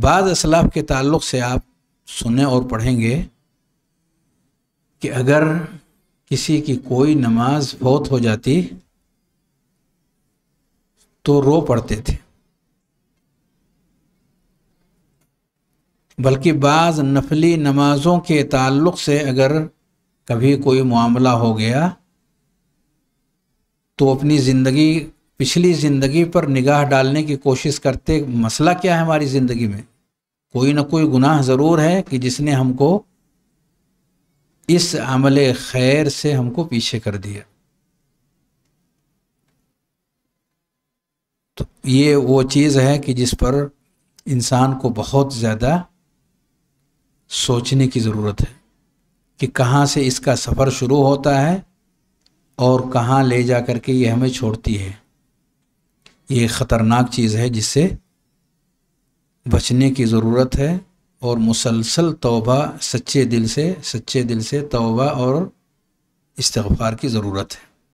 بعض اسلاف کے تعلق سے آپ سنیں اور پڑھیں گے کہ اگر کسی کی کوئی نماز فوت ہو جاتی تو رو پڑتے تھے۔ بلکہ بعض نفلی نمازوں کے تعلق سے اگر کبھی کوئی معاملہ ہو گیا تو اپنی زندگی پچھلی زندگی پر نگاہ ڈالنے کی کوشش کرتے مسئلہ کیا ہے ہماری زندگی میں؟ کوئی نہ کوئی گناہ ضرور ہے کہ جس نے ہم کو اس عمل خیر سے ہم کو پیچھے کر دیا۔ تو یہ وہ چیز ہے کہ جس پر انسان کو بہت زیادہ سوچنے کی ضرورت ہے کہ کہاں سے اس کا سفر شروع ہوتا ہے اور کہاں لے جا کر کے یہ ہمیں چھوڑتی ہے۔ یہ خطرناک چیز ہے جس سے بچنے کی ضرورت ہے اور مسلسل توبہ سچے دل سے، سچے دل سے توبہ اور استغفار کی ضرورت ہے۔